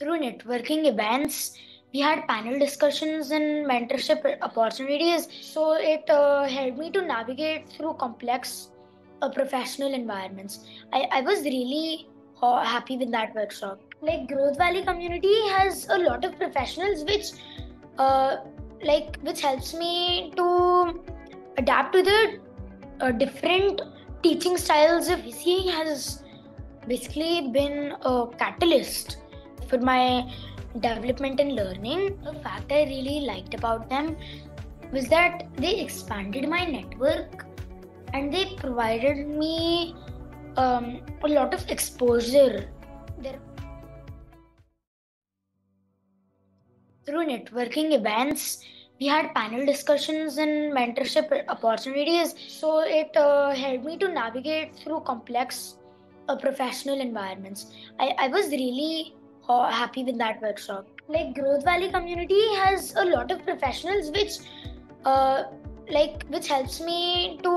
through networking events we had panel discussions and mentorship opportunities. So it uh, helped me to navigate through complex uh, professional environments. I, I was really uh, happy with that workshop. Like growth valley community has a lot of professionals which uh, like which helps me to adapt to the uh, different teaching styles of VCA has basically been a catalyst for my development and learning. The fact I really liked about them was that they expanded my network and they provided me um, a lot of exposure. Through networking events we had panel discussions and mentorship opportunities so it uh, helped me to navigate through complex uh, professional environments I, I was really uh, happy with that workshop like growth valley community has a lot of professionals which uh, like which helps me to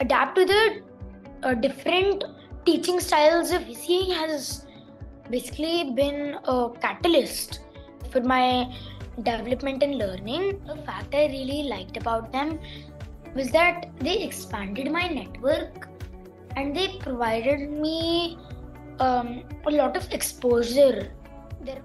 adapt to the uh, different teaching styles of VCA has basically been a catalyst for my development and learning. A fact I really liked about them was that they expanded my network and they provided me um, a lot of exposure. There